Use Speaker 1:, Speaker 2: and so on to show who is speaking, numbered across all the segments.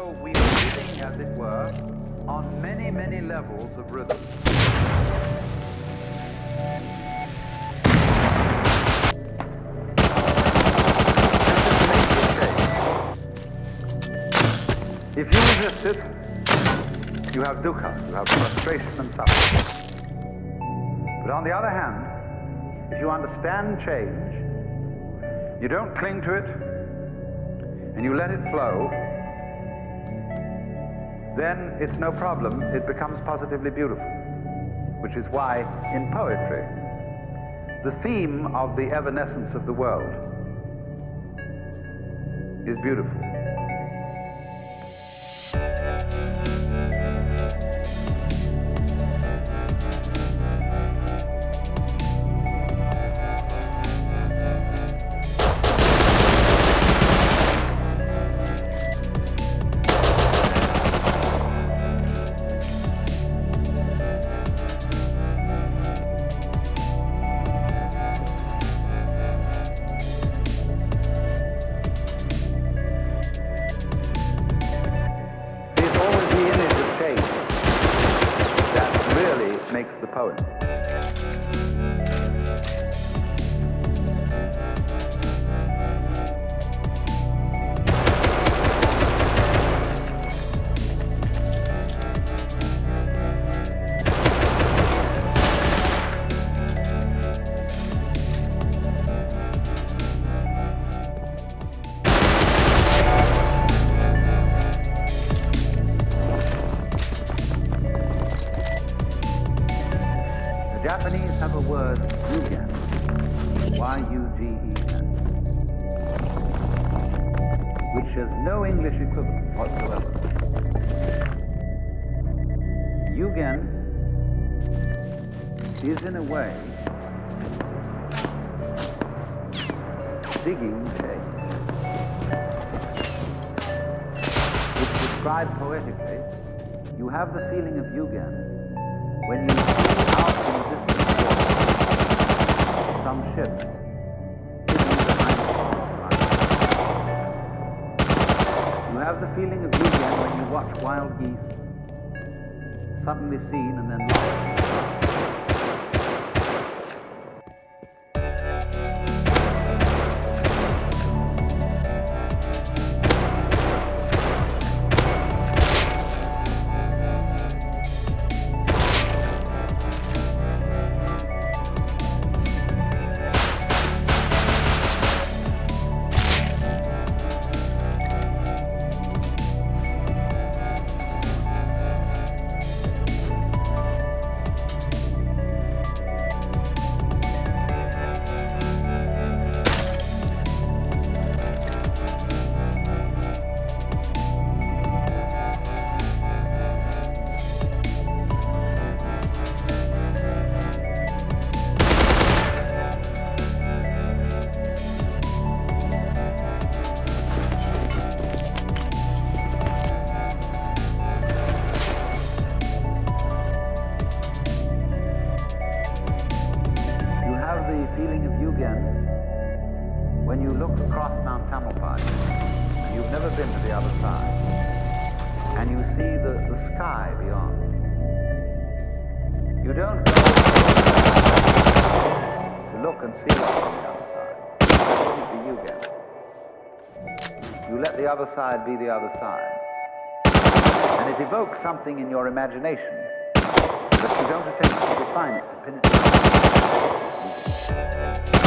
Speaker 1: We are living, as it were, on many, many levels of rhythm. If you resist it, you have dukkha, you have frustration and suffering. But on the other hand, if you understand change, you don't cling to it, and you let it flow, then it's no problem. It becomes positively beautiful, which is why in poetry, the theme of the evanescence of the world is beautiful. Is in a way digging change. It's described poetically. You have the feeling of yugen when you see out in the distance water, some ships. You have the feeling of Yugen when you watch wild geese suddenly seen and then lost. Been to the other side and you see the, the sky beyond. You don't to look and see what's on the other side. That isn't the Yugen. You let the other side be the other side. And it evokes something in your imagination, but you don't attempt to define it, to pin it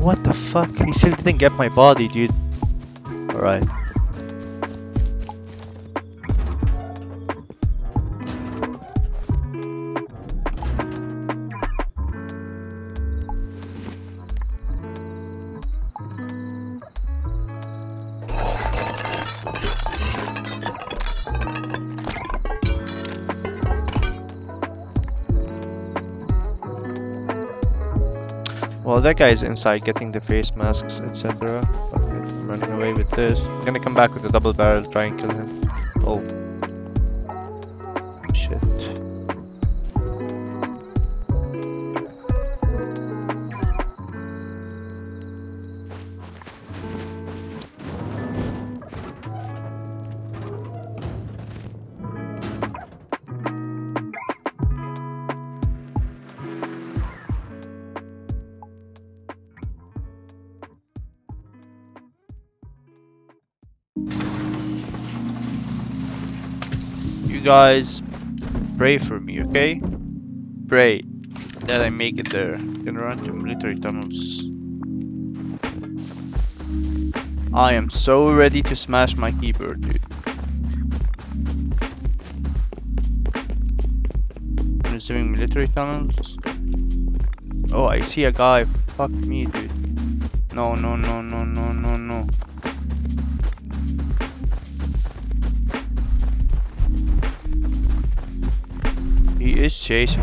Speaker 2: What the fuck? He still didn't get my body, dude. Alright. That guy's inside getting the face masks, etc. It, I'm running away with this. I'm gonna come back with a double barrel, try and kill him. Oh. Shit. You guys pray for me, okay? Pray that I make it there. gonna run to military tunnels. I am so ready to smash my keyboard, dude. I'm assuming military tunnels. Oh, I see a guy. Fuck me, dude. No, no, no, no, no, no, no. He is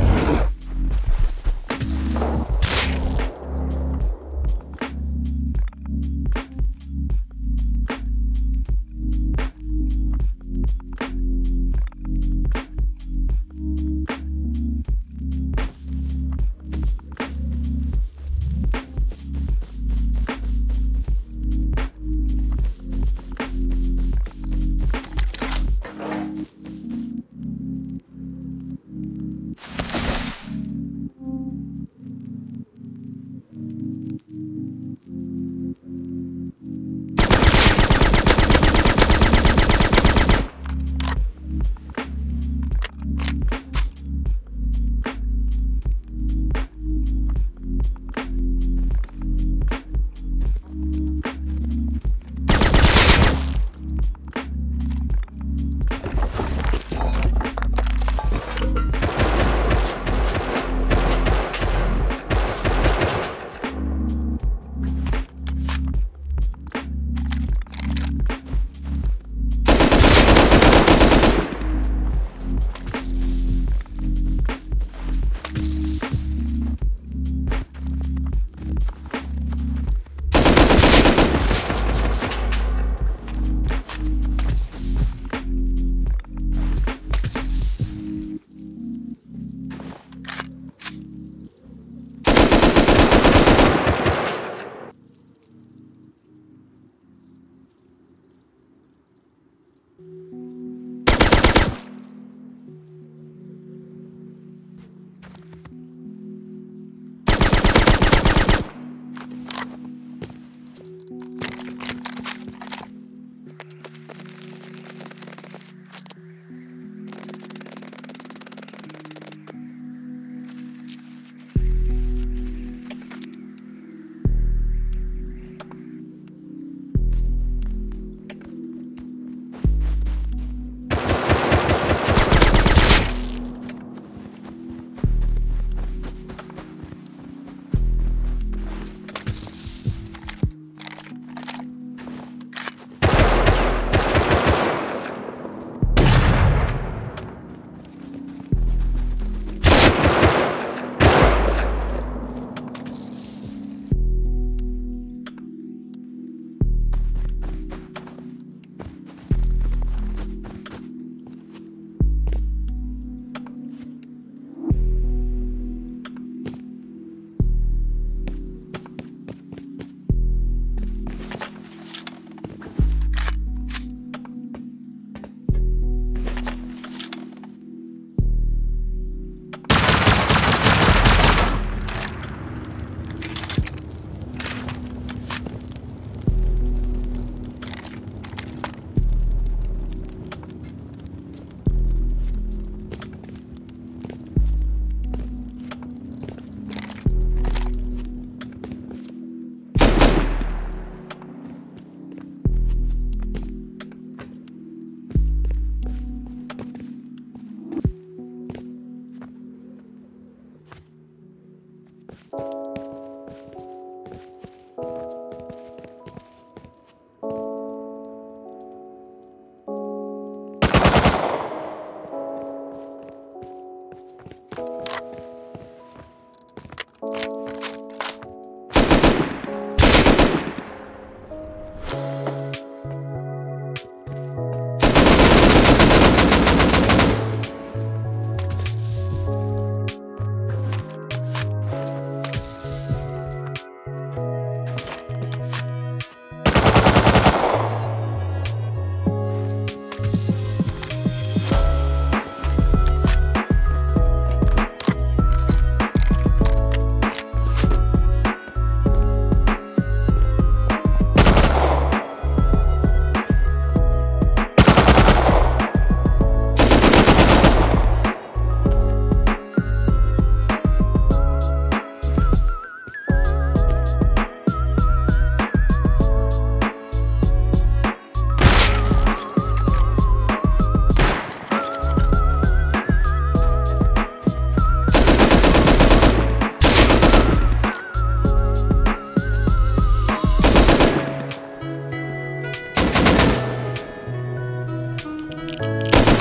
Speaker 2: you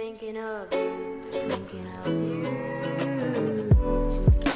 Speaker 3: thinking of you, thinking of you.